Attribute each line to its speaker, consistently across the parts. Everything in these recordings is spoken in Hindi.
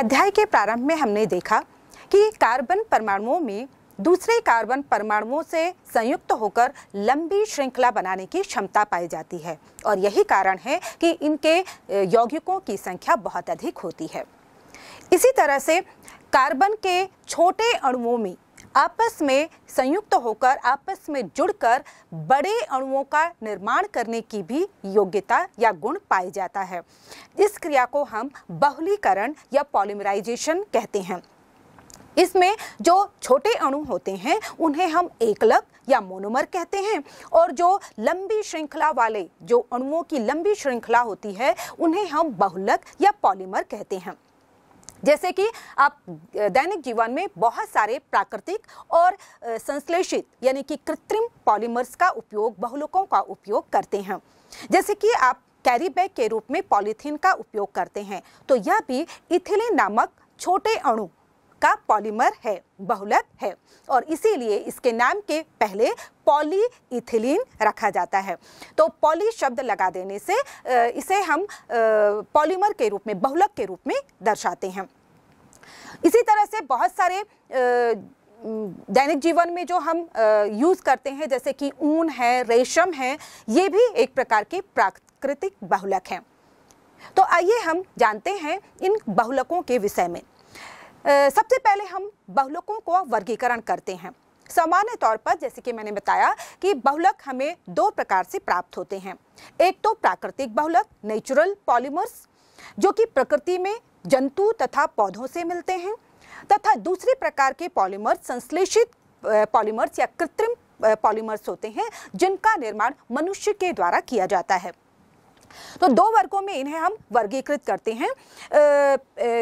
Speaker 1: अध्याय के प्रारंभ में हमने देखा कि कार्बन परमाणुओं में दूसरे कार्बन परमाणुओं से संयुक्त होकर लंबी श्रृंखला बनाने की क्षमता पाई जाती है। और यही कारण है कि इनके यौगिकों की संख्या बहुत अधिक होती है। इसी तरह से कार्बन के छोटे अणुओं में आपस में संयुक्त होकर, आपस में जुड़कर बड़े अणुओं का निर्माण करने की भी योग्यता या गुण पाया जाता है। इस क्रिया को हम बहुलीकरण या पॉलीमराइजेशन कहते हैं। इसमें जो छोटे अणु होते हैं, उन्हें हम एकलक या मोनोमर कहते हैं और जो लंबी श्रृंखला वाले, जो अणुओं की लंबी श्रृंखला होती है, उन्हें हम बहुलक या पॉलीमर कहते हैं। जैसे कि आप दैनिक जीवन में बहुत सारे प्राकृतिक और संश्लेषित यानी कि कृत्रिम पॉलीमर्स का उपयोग, बहुलकों का उपयोग करते हैं। जैसे कि आप कैरी बैग के रूप में पॉलीथीन का उपयोग करते हैं तो यह भी इथिलीन नामक छोटे अणु का पॉलीमर है, बहुलक है और इसीलिए इसके नाम के पहले पॉली इथिलीन रखा जाता है। तो पॉली शब्द लगा देने से इसे हम पॉलीमर के रूप में, बहुलक के रूप में दर्शाते हैं। इसी तरह से बहुत सारे दैनिक जीवन में जो हम यूज़ करते हैं, जैसे कि ऊन है, रेशम है, ये भी एक प्रकार के प्राकृतिक बहुलक हैं। तो आइए हम जानते हैं इन बहुलकों के विषय में। सबसे पहले हम बहुलकों को वर्गीकरण करते हैं। सामान्य तौर पर जैसे कि मैंने बताया कि बहुलक हमें दो प्रकार से प्राप्त होते हैं। एक तो प्राकृतिक बहुलक नेचुरल पॉलीमर्स जो कि प्रकृति में जंतु तथा पौधों से मिलते हैं, तथा दूसरे प्रकार के पॉलीमर्स संश्लेषित पॉलीमर्स या कृत्रिम पॉलीमर्स होते हैं, जिनका निर्माण मनुष्य के द्वारा किया जाता है। तो दो वर्गों में इन्हें हम वर्गीकृत करते हैं।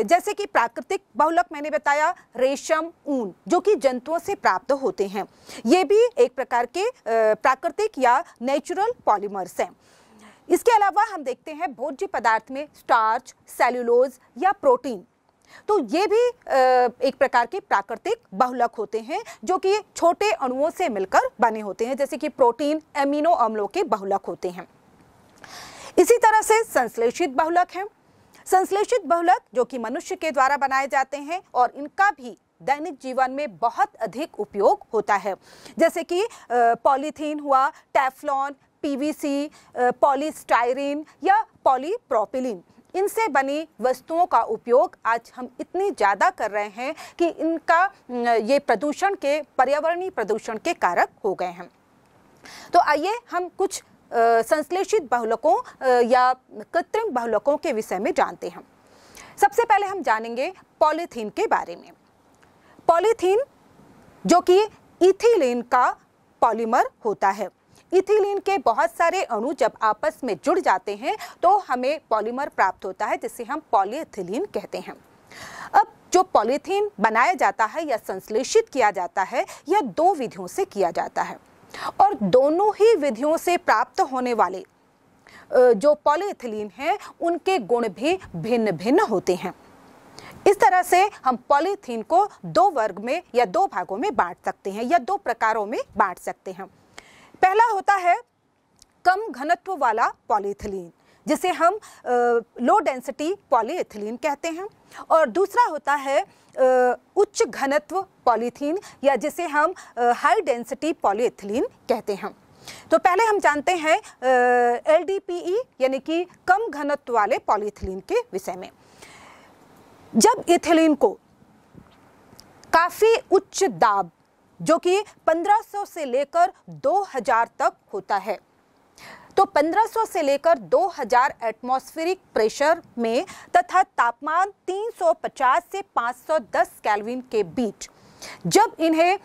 Speaker 1: जैसे कि प्राकृतिक बहुलक मैंने बताया, रेशम, ऊन, जो कि जंतुओं से प्राप्त होते हैं। ये भी एक प्रकार के प्राकृतिक या नेचुरल पॉलीमर्स हैं। इसके अलावा हम देखते हैं भोज्य पदार्थ में स्टार्च सेल्यूलोज या प्रोटीन तो ये भी एक प्रकार के प्राकृतिक बहुलक होते हैं, जो कि छोटे अणुओं से मिलकर बने होते हैं, जैसे कि प्रोटीन एमिनो अम्लों के बहुलक होते हैं। इसी तरह से संश्लेषित बहुलक हैं। संश्लेषित बहुलक जो कि मनुष्य के द्वारा बनाए जाते हैं और इनका भी दैनिक जीवन में बहुत अधिक उपयोग होता है। जैसे कि पॉलीथीन हुआ, टेफ्लॉन पीवीसी पॉलीस्टाइरिन या पॉलीप्रोपिलिन। इनसे बनी वस्तुओं का उपयोग आज हम इतनी ज़्यादा कर रहे हैं कि इनका ये प्रदूषण के, पर्यावरणीय प्रदूषण के कारक हो गए हैं। तो आइए हम कुछ संश्लेषित बहुलकों या कृत्रिम बहुलकों के विषय में जानते हैं। सबसे पहले हम जानेंगे पॉलीथीन के बारे में। पॉलीथीन, जो कि इथिलीन का पॉलीमर होता है। इथिलीन के बहुत सारे अणु जब आपस में जुड़ जाते हैं तो हमें पॉलीमर प्राप्त होता है, जिसे हम पॉलीथिलीन कहते हैं। अब जो पॉलीथीन बनाया जाता है या संश्लेषित किया जाता है, यह दो विधियों से किया जाता है। और दोनों ही विधियों से प्राप्त होने वाले जो पॉलीथिलीन है, उनके गुण भी भिन्न भिन्न होते हैं। इस तरह से हम पॉलीथीन को दो वर्ग में या दो भागों में बांट सकते हैं या दो प्रकारों में बांट सकते हैं। पहला होता है कम घनत्व वाला पॉलीथिलीन जिसे हम लो डेंसिटी पॉलीएथिलीन कहते हैं। और दूसरा होता है उच्च घनत्व पॉलीथीन या जिसे हम हाई डेंसिटी पॉलीएथिलीन कहते हैं। तो पहले हम जानते हैं एलडीपीई यानी कि कम घनत्व वाले पॉलीथिलीन के विषय में। जब इथिलीन को काफ़ी उच्च दाब, जो कि 1500 से लेकर 2000 तक होता है तो 1500 से लेकर 2000 एटमॉस्फेरिक प्रेशर में तथा तापमान 350 से 510 केल्विन के बीच। जब इन्हें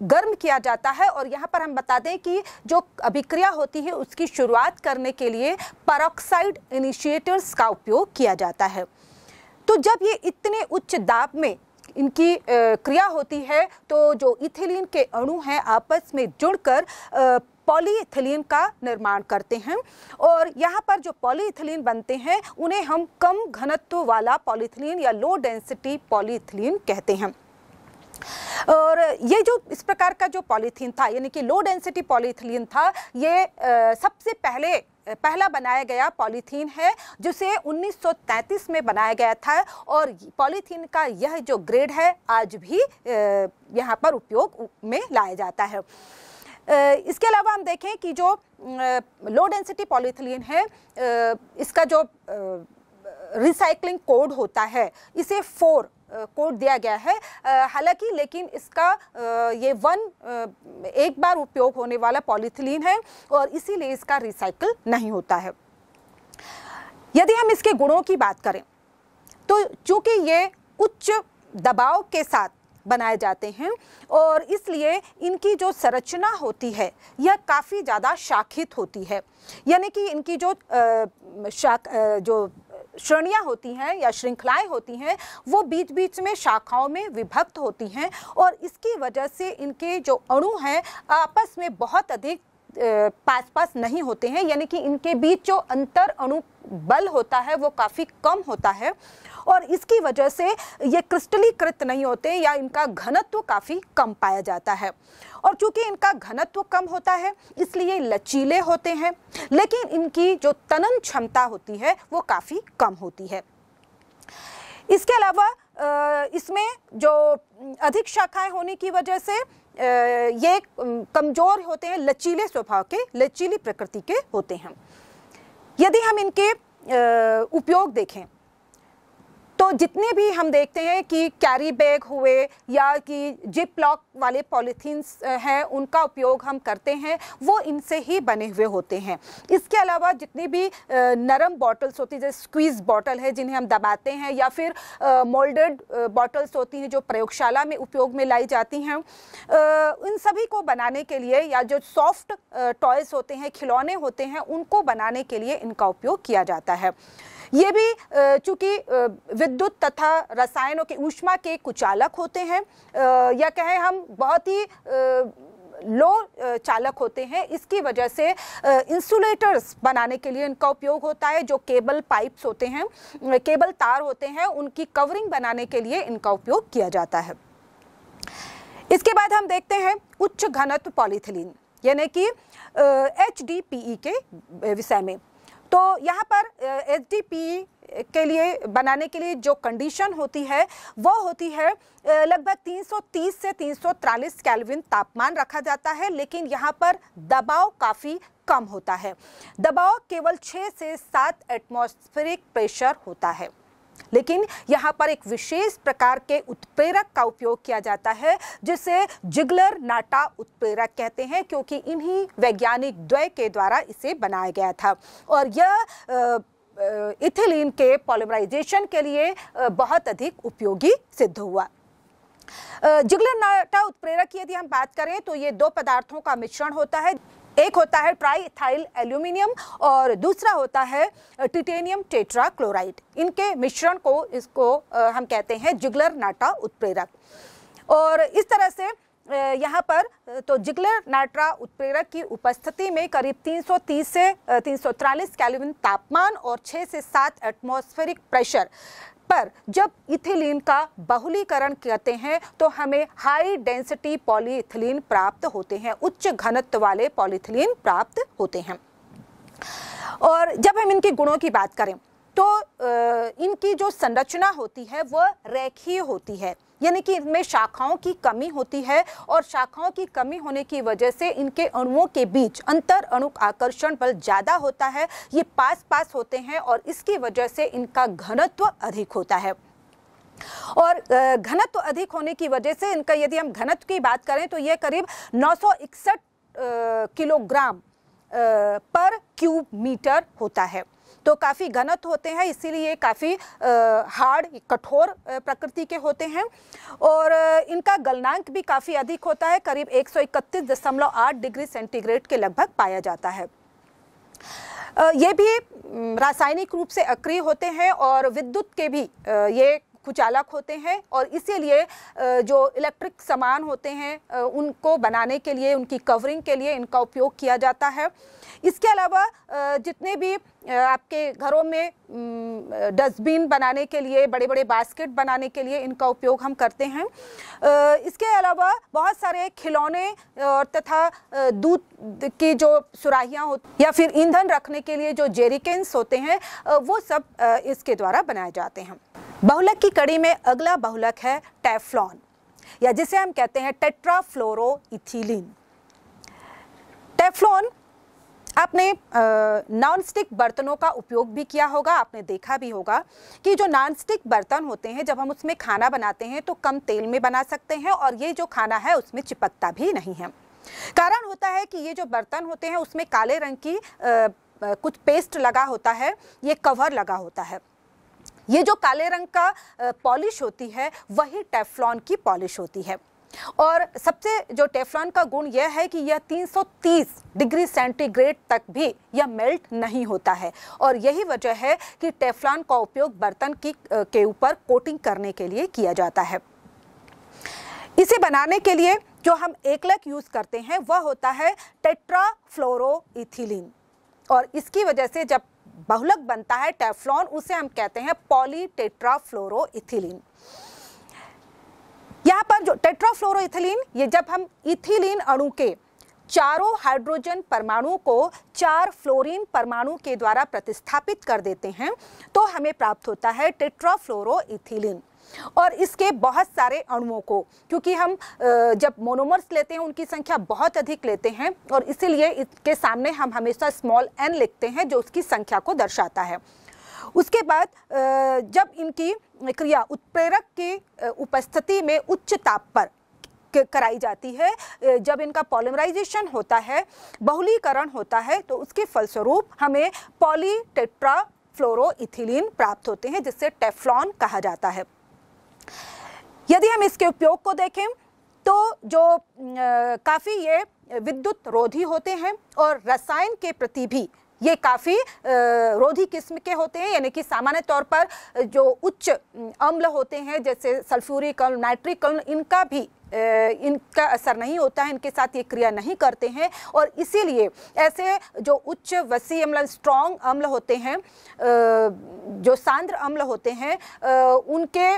Speaker 1: गर्म किया जाता है और यहाँ पर हम बता दें कि जो अभिक्रिया होती है उसकी शुरुआत करने के लिए परऑक्साइड इनिशिएटर्स का उपयोग किया जाता है। तो जब ये इतने उच्च दाब में इनकी क्रिया होती है तो जो इथिलीन के अणु हैं आपस में जुड़कर पॉलीइथिलीन का निर्माण करते हैं और यहाँ पर जो पॉलीथिलीन बनते हैं, उन्हें हम कम घनत्व वाला पॉलीथिलीन या लो डेंसिटी पॉलीथिलीन कहते हैं। और ये जो इस प्रकार का जो पॉलीथीन था, यानी कि लो डेंसिटी पॉलीथिलीन था, ये सबसे पहले पहला बनाया गया पॉलीथीन है, जिसे 1933 में बनाया गया था और पॉलीथीन का यह जो ग्रेड है, आज भी यहाँ पर उपयोग में लाया जाता है। इसके अलावा हम देखें कि जो लो डेंसिटी पॉलीथिलीन है इसका जो रिसाइकलिंग कोड होता है, इसे फोर कोड दिया गया है। हालाँकि लेकिन इसका ये वन एक बार उपयोग होने वाला पॉलीथिलीन है और इसीलिए इसका रिसाइकल नहीं होता है। यदि हम इसके गुणों की बात करें तो चूँकि ये उच्च दबाव के साथ बनाए जाते हैं और इसलिए इनकी जो संरचना होती है, यह काफ़ी ज़्यादा शाखित होती है। यानी कि इनकी जो शाख जो श्रेणियाँ होती हैं या श्रृंखलाएँ होती हैं, वो बीच बीच में शाखाओं में विभक्त होती हैं और इसकी वजह से इनके जो अणु हैं, आपस में बहुत अधिक पास पास नहीं होते हैं। यानी कि इनके बीच जो अंतर अणु बल होता है, वो काफ़ी कम होता है। और इसकी वजह से ये क्रिस्टलीकृत नहीं होते या इनका घनत्व काफ़ी कम पाया जाता है। और चूँकि इनका घनत्व कम होता है, इसलिए लचीले होते हैं, लेकिन इनकी जो तनन क्षमता होती है, वो काफ़ी कम होती है। इसके अलावा इसमें जो अधिक शाखाएँ होने की वजह से ये कमज़ोर होते हैं, लचीले स्वभाव के, लचीली प्रकृति के होते हैं। यदि हम इनके उपयोग देखें तो जितने भी हम देखते हैं कि कैरी बैग हुए या कि जिप लॉक वाले पॉलीथीन्स हैं, उनका उपयोग हम करते हैं, वो इनसे ही बने हुए होते हैं। इसके अलावा जितनी भी नरम बॉटल्स होती हैं, जैसे स्क्वीज बॉटल है, जिन्हें हम दबाते हैं, या फिर मोल्डेड बॉटल्स होती हैं, जो प्रयोगशाला में उपयोग में लाई जाती हैं इन सभी को बनाने के लिए या जो सॉफ्ट टॉयज़ होते हैं, खिलौने होते हैं, उनको बनाने के लिए इनका उपयोग किया जाता है। ये भी चूँकि विद्युत तथा रसायनों के ऊष्मा के कुचालक होते हैं या कहें हम बहुत ही लो चालक होते हैं, इसकी वजह से इंसुलेटर्स बनाने के लिए इनका उपयोग होता है, जो केबल पाइप्स होते हैं केबल तार होते हैं, उनकी कवरिंग बनाने के लिए इनका उपयोग किया जाता है। इसके बाद हम देखते हैं उच्च घनत्व पॉलीथिलीन यानी कि एचडीपीई के विषय में। तो यहाँ पर एचडीपी के लिए बनाने के लिए जो कंडीशन होती है, वो होती है लगभग 330 से 343 कैल्विन तापमान रखा जाता है, लेकिन यहाँ पर दबाव काफ़ी कम होता है। दबाव केवल 6 से 7 एटमॉस्फेरिक प्रेशर होता है। लेकिन यहाँ पर एक विशेष प्रकार के उत्प्रेरक का उपयोग किया जाता है, जिसे जिगलर नाटा उत्प्रेरक कहते हैं, क्योंकि इन्हीं वैज्ञानिक द्वय के द्वारा इसे बनाया गया था। और यह इथिलीन के पॉलिमराइजेशन के लिए बहुत अधिक उपयोगी सिद्ध हुआ। जिगलर नाटा उत्प्रेरक की यदि हम बात करें तो ये दो पदार्थों का मिश्रण होता है। एक होता है ट्राई इथाइल एल्यूमिनियम और दूसरा होता है टिटेनियम टेट्रा क्लोराइड इनके मिश्रण को इसको हम कहते हैं जिगलर नाटा उत्प्रेरक। और इस तरह से यहाँ पर तो जिगलर नाट्रा उत्प्रेरक की उपस्थिति में करीब 330 से 343 कैल्विन तापमान और 6 से 7 एटमॉस्फेरिक प्रेशर पर जब इथिलीन का बहुलीकरण करते हैं तो हमें हाई डेंसिटी पॉलीथिलीन प्राप्त होते हैं, उच्च घनत्व वाले पॉलीथिलीन प्राप्त होते हैं। और जब हम इनके गुणों की बात करें तो इनकी जो संरचना होती है, वह रेखीय होती है। यानी कि इनमें शाखाओं की कमी होती है और शाखाओं की कमी होने की वजह से इनके अणुओं के बीच अंतर अणु आकर्षण बल ज़्यादा होता है, ये पास पास होते हैं और इसकी वजह से इनका घनत्व अधिक होता है। और घनत्व अधिक होने की वजह से इनका यदि हम घनत्व की बात करें तो यह करीब नौ सौ इकसठ किलोग्राम पर क्यूब मीटर होता है। तो काफ़ी घनत होते हैं, इसीलिए काफ़ी हार्ड, कठोर प्रकृति के होते हैं। और इनका गलनांक भी काफ़ी अधिक होता है, करीब एक डिग्री सेंटीग्रेड के लगभग पाया जाता है। ये भी रासायनिक रूप से अक्रिय होते हैं और विद्युत के भी ये कुचालक होते हैं और इसीलिए जो इलेक्ट्रिक सामान होते हैं उनको बनाने के लिए, उनकी कवरिंग के लिए इनका उपयोग किया जाता है। इसके अलावा जितने भी आपके घरों में डस्टबिन बनाने के लिए बड़े बड़े बास्केट बनाने के लिए इनका उपयोग हम करते हैं। इसके अलावा बहुत सारे खिलौने और तथा दूध की जो सुराहियाँ होती या फिर ईंधन रखने के लिए जो जेरिकेन्स होते हैं वो सब इसके द्वारा बनाए जाते हैं। बहुलक की कड़ी में अगला बहुलक है टेफ्लॉन या जिसे हम कहते हैं टेट्राफ्लोरो इथिलीन टेफ्लॉन आपने नॉन स्टिक बर्तनों का उपयोग भी किया होगा आपने देखा भी होगा कि जो नॉन स्टिक बर्तन होते हैं जब हम उसमें खाना बनाते हैं तो कम तेल में बना सकते हैं और ये जो खाना है उसमें चिपकता भी नहीं है। कारण होता है कि ये जो बर्तन होते हैं उसमें काले रंग की आ, कुछ पेस्ट लगा होता है ये कवर लगा होता है। ये जो काले रंग का पॉलिश होती है, वही टेफ्लॉन की पॉलिश होती है। और सबसे जो टेफ्लॉन का गुण यह है कि यह 330 डिग्री सेंटीग्रेड तक भी यह मेल्ट नहीं होता है। और यही वजह है कि टेफ्लॉन का उपयोग बर्तन की के ऊपर कोटिंग करने के लिए किया जाता है। इसे बनाने के लिए जो हम एकलक यूज़ करते हैं, वह होता है टेट्राफ्लोरोइथिलीन। और इसकी वजह से जब बहुलक बनता है टेफ्लॉन, उसे हम कहते हैं पॉली टेट्राफ्लोरोइथिलीन यहाँ पर जो टेट्राफ्लोरोइथिलीन, ये जब हम इथिलीन अणु के चारों हाइड्रोजन परमाणु को चार फ्लोरीन परमाणु के द्वारा प्रतिस्थापित कर देते हैं तो हमें प्राप्त होता है टेट्राफ्लोरोइथिलीन। और इसके बहुत सारे अणुओं को, क्योंकि हम जब मोनोमर्स लेते हैं, उनकी संख्या बहुत अधिक लेते हैं और इसीलिए इसके सामने हम हमेशा स्मॉल एन लिखते हैं, जो उसकी संख्या को दर्शाता है। उसके बाद जब इनकी क्रिया उत्प्रेरक की उपस्थिति में उच्च ताप पर कराई जाती है जब इनका पॉलिमराइजेशन होता है, बहुलीकरण होता है तो उसके फलस्वरूप हमें पॉलीटेट्रा फ्लोरोइथिलीन प्राप्त होते हैं जिससे टेफ्लॉन कहा जाता है। यदि हम इसके उपयोग को देखें तो जो काफ़ी ये विद्युत रोधी होते हैं और रसायन के प्रति भी ये काफ़ी रोधी किस्म के होते हैं। यानी कि सामान्य तौर पर जो उच्च, अम्ल होते हैं, जैसे सल्फ्यूरिक अम्ल, नाइट्रिक अम्ल, इनका भी इनका असर नहीं होता है, इनके साथ ये क्रिया नहीं करते हैं और इसीलिए ऐसे जो उच्च वसी अम्ल स्ट्रॉन्ग अम्ल होते हैं जो सांद्र अम्ल होते हैं उनके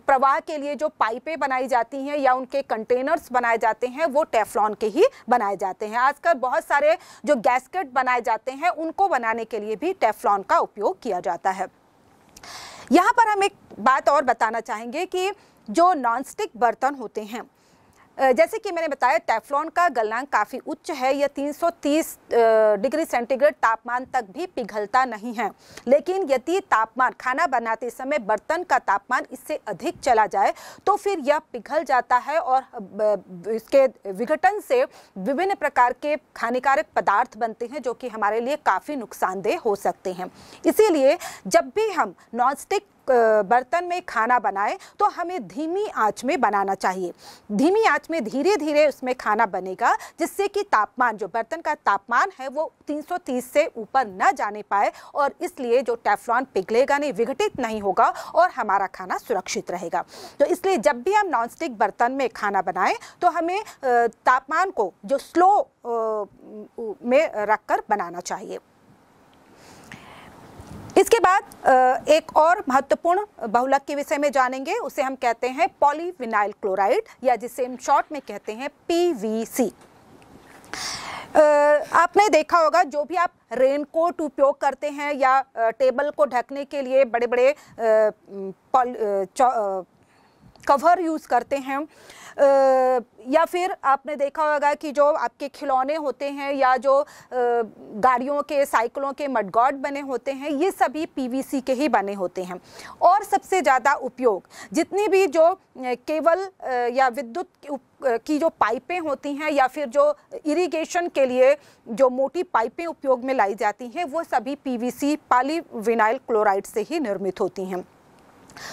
Speaker 1: प्रवाह के लिए जो पाइपें बनाई जाती हैं या उनके कंटेनर्स बनाए जाते हैं, वो टेफ्लॉन के ही बनाए जाते हैं। आजकल बहुत सारे जो गैसकेट बनाए जाते हैं, उनको बनाने के लिए भी टेफ्लॉन का उपयोग किया जाता है। यहाँ पर हम एक बात और बताना चाहेंगे कि जो नॉनस्टिक बर्तन होते हैं। जैसे कि मैंने बताया टेफ्लॉन का गलनांक काफ़ी उच्च है, यह 330 डिग्री सेंटीग्रेड तापमान तक भी पिघलता नहीं है। लेकिन यदि तापमान, खाना बनाते समय बर्तन का तापमान इससे अधिक चला जाए तो फिर यह पिघल जाता है और इसके विघटन से विभिन्न प्रकार के हानिकारक पदार्थ बनते हैं, जो कि हमारे लिए काफ़ी नुकसानदेह हो सकते हैं। इसीलिए जब भी हम नॉनस्टिक बर्तन में खाना बनाए तो हमें धीमी आँच में बनाना चाहिए। धीमी आँच में धीरे धीरे उसमें खाना बनेगा, जिससे कि तापमान, जो बर्तन का तापमान है, वो 330 से ऊपर न जाने पाए और इसलिए जो टेफ्लॉन पिघलेगा नहीं, विघटित नहीं होगा और हमारा खाना सुरक्षित रहेगा। तो इसलिए जब भी हम नॉनस्टिक बर्तन में खाना बनाएँ तो हमें तापमान को जो स्लो में रखकर बनाना चाहिए। इसके बाद एक और महत्वपूर्ण बहुलक के विषय में जानेंगे। उसे हम कहते हैं पॉलीविनाइल क्लोराइड, या जिसे इन शॉर्ट में कहते हैं पीवीसी आपने देखा होगा, जो भी आप रेनकोट उपयोग करते हैं या टेबल को ढकने के लिए बड़े बड़े कवर यूज़ करते हैं। या फिर आपने देखा होगा कि जो आपके खिलौने होते हैं या जो गाड़ियों के, साइकिलों के मडगॉड बने होते हैं, ये सभी पीवीसी के ही बने होते हैं। और सबसे ज़्यादा उपयोग, जितनी भी जो केवल या विद्युत की जो पाइपें होती हैं या फिर जो इरिगेशन के लिए जो मोटी पाइपें उपयोग में लाई जाती हैं, वो सभी पीवीसी पॉलीविनाइल क्लोराइड से ही निर्मित होती हैं।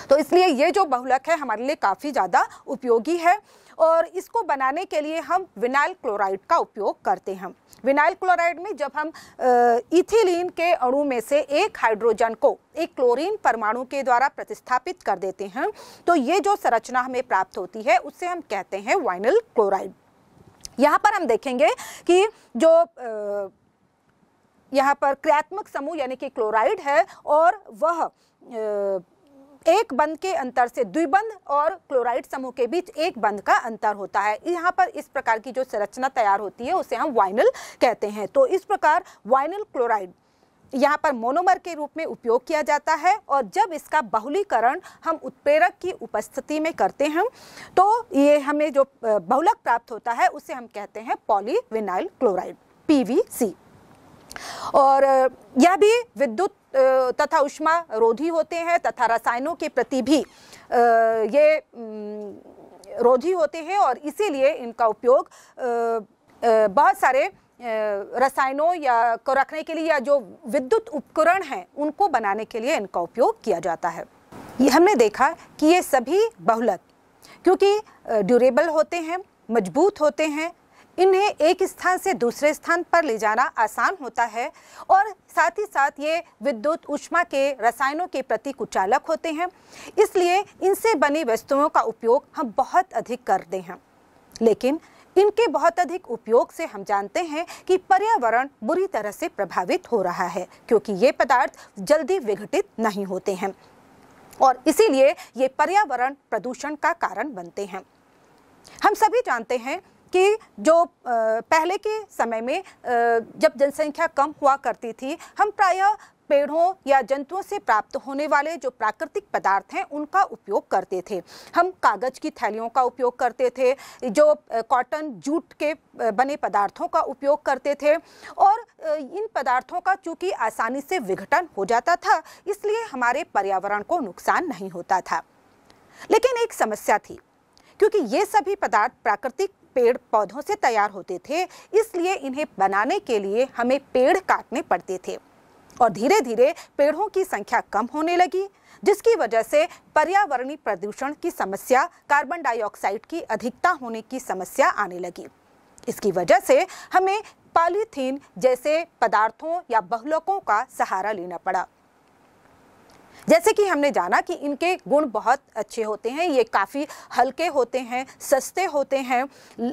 Speaker 1: तो इसलिए ये जो बहुलक है हमारे लिए काफ़ी ज़्यादा उपयोगी है और इसको बनाने के लिए हम विनाइल क्लोराइड का उपयोग करते हैं। विनाइल क्लोराइड में जब हम इथिलीन के अणु में से एक हाइड्रोजन को एक क्लोरीन परमाणु के द्वारा प्रतिस्थापित कर देते हैं तो ये जो संरचना हमें प्राप्त होती है, उससे हम कहते हैं वाइनल क्लोराइड। यहाँ पर हम देखेंगे कि जो यहाँ पर क्रियात्मक समूह यानी कि क्लोराइड है और वह एक बंद के अंतर से द्विबंध और क्लोराइड समूह के बीच एक बंद का अंतर होता है। यहाँ पर इस प्रकार की जो संरचना तैयार होती है, उसे हम वाइनल कहते हैं। तो इस प्रकार वाइनल क्लोराइड यहाँ पर मोनोमर के रूप में उपयोग किया जाता है और जब इसका बहुलीकरण हम उत्प्रेरक की उपस्थिति में करते हैं तो ये हमें जो बहुलक प्राप्त होता है, उसे हम कहते हैं पॉलीविनाइल क्लोराइड पीवीसी और यह भी विद्युत तथा उष्मा रोधी होते हैं तथा रसायनों के प्रति भी ये रोधी होते हैं और इसीलिए इनका उपयोग बहुत सारे रसायनों या को रखने के लिए या जो विद्युत उपकरण हैं, उनको बनाने के लिए इनका उपयोग किया जाता है। ये हमने देखा कि ये सभी बहुलक, क्योंकि ड्यूरेबल होते हैं, मज़बूत होते हैं इन्हें एक स्थान से दूसरे स्थान पर ले जाना आसान होता है और साथ ही साथ ये विद्युत उष्मा के रसायनों के प्रति कुचालक होते हैं। इसलिए इनसे बनी वस्तुओं का उपयोग हम बहुत अधिक करते हैं। लेकिन इनके बहुत अधिक उपयोग से हम जानते हैं कि पर्यावरण बुरी तरह से प्रभावित हो रहा है, क्योंकि ये पदार्थ जल्दी विघटित नहीं होते हैं और इसीलिए ये पर्यावरण प्रदूषण का कारण बनते हैं। हम सभी जानते हैं कि जो पहले के समय में जब जनसंख्या कम हुआ करती थी, हम प्रायः पेड़ों या जंतुओं से प्राप्त होने वाले जो प्राकृतिक पदार्थ हैं, उनका उपयोग करते थे। हम कागज़ की थैलियों का उपयोग करते थे, जो कॉटन जूट के बने पदार्थों का उपयोग करते थे और इन पदार्थों का चूँकि आसानी से विघटन हो जाता था, इसलिए हमारे पर्यावरण को नुकसान नहीं होता था। लेकिन एक समस्या थी, क्योंकि ये सभी पदार्थ प्राकृतिक पेड़ पौधों से तैयार होते थे, इसलिए इन्हें बनाने के लिए हमें पेड़ काटने पड़ते थे। और धीरे धीरे पेड़ों की संख्या कम होने लगी, जिसकी वजह से पर्यावरणीय प्रदूषण की समस्या, कार्बन डाइऑक्साइड की अधिकता होने की समस्या आने लगी। इसकी वजह से हमें पॉलीथीन जैसे पदार्थों या बहुलकों का सहारा लेना पड़ा। जैसे कि हमने जाना कि इनके गुण बहुत अच्छे होते हैं, ये काफ़ी हल्के होते हैं, सस्ते होते हैं,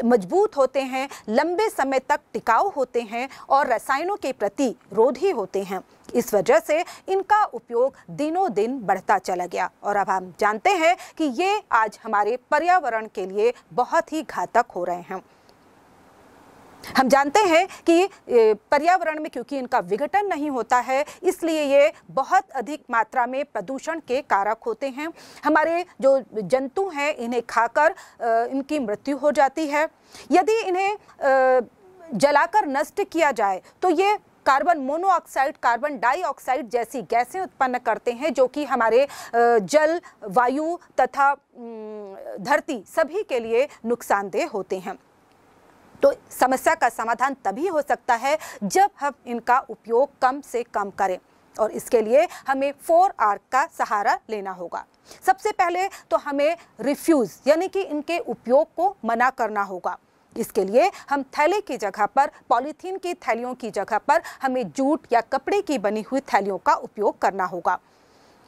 Speaker 1: मज़बूत होते हैं, लंबे समय तक टिकाऊ होते हैं और रसायनों के प्रति रोधी होते हैं। इस वजह से इनका उपयोग दिनों दिन बढ़ता चला गया। और अब हम जानते हैं कि ये आज हमारे पर्यावरण के लिए बहुत ही घातक हो रहे हैं। हम जानते हैं कि पर्यावरण में क्योंकि इनका विघटन नहीं होता है, इसलिए ये बहुत अधिक मात्रा में प्रदूषण के कारक होते हैं। हमारे जो जंतु हैं, इन्हें खाकर इनकी मृत्यु हो जाती है। यदि इन्हें जलाकर नष्ट किया जाए तो ये कार्बन मोनोऑक्साइड, कार्बन डाइऑक्साइड जैसी गैसें उत्पन्न करते हैं, जो कि हमारे जल, वायु तथा धरती सभी के लिए नुकसानदेह होते हैं। तो समस्या का समाधान तभी हो सकता है जब हम इनका उपयोग कम से कम करें। और इसके लिए हमें फोर आर का सहारा लेना होगा। सबसे पहले तो हमें रिफ्यूज़, यानी कि इनके उपयोग को मना करना होगा। इसके लिए हम थैले की जगह पर, पॉलीथीन की थैलियों की जगह पर हमें जूट या कपड़े की बनी हुई थैलियों का उपयोग करना होगा।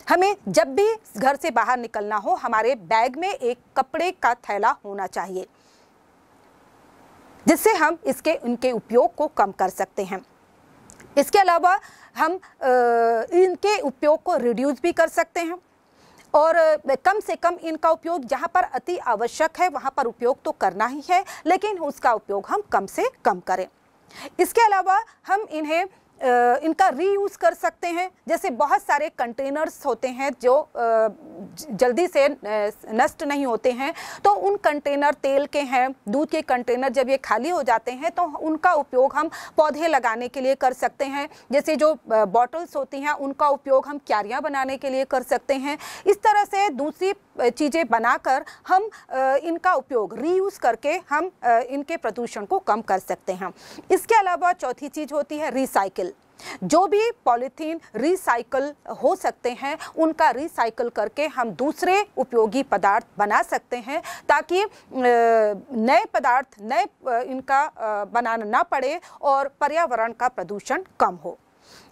Speaker 1: हमें जब भी घर से बाहर निकलना हो, हमारे बैग में एक कपड़े का थैला होना चाहिए। जिससे हम इसके उनके उपयोग को कम कर सकते हैं। इसके अलावा हम इनके उपयोग को रिड्यूस भी कर सकते हैं और कम से कम इनका उपयोग जहाँ पर अति आवश्यक है, वहाँ पर उपयोग तो करना ही है, लेकिन उसका उपयोग हम कम से कम करें। इसके अलावा हम इन्हें इनका रीयूज़ कर सकते हैं। जैसे बहुत सारे कंटेनर्स होते हैं जो जल्दी से नष्ट नहीं होते हैं। तो उन कंटेनर तेल के हैं, दूध के कंटेनर जब ये खाली हो जाते हैं तो उनका उपयोग हम पौधे लगाने के लिए कर सकते हैं। जैसे जो बॉटल्स होती हैं, उनका उपयोग हम क्यारियाँ बनाने के लिए कर सकते हैं। इस तरह से दूसरी चीज़ें बनाकर हम इनका उपयोग रीयूज़ करके हम इनके प्रदूषण को कम कर सकते हैं। इसके अलावा चौथी चीज़ होती है रिसाइकिल जो भी पॉलीथीन रिसाइकल हो सकते हैं, उनका रिसाइकल करके हम दूसरे उपयोगी पदार्थ बना सकते हैं, ताकि नए पदार्थ, नए इनका बनाना ना पड़े और पर्यावरण का प्रदूषण कम हो।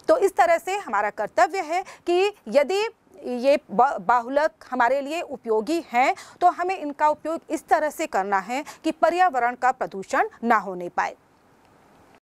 Speaker 1: तो इस तरह से हमारा कर्तव्य है कि यदि ये बाहुलक हमारे लिए उपयोगी हैं तो हमें इनका उपयोग इस तरह से करना है कि पर्यावरण का प्रदूषण ना होने पाए।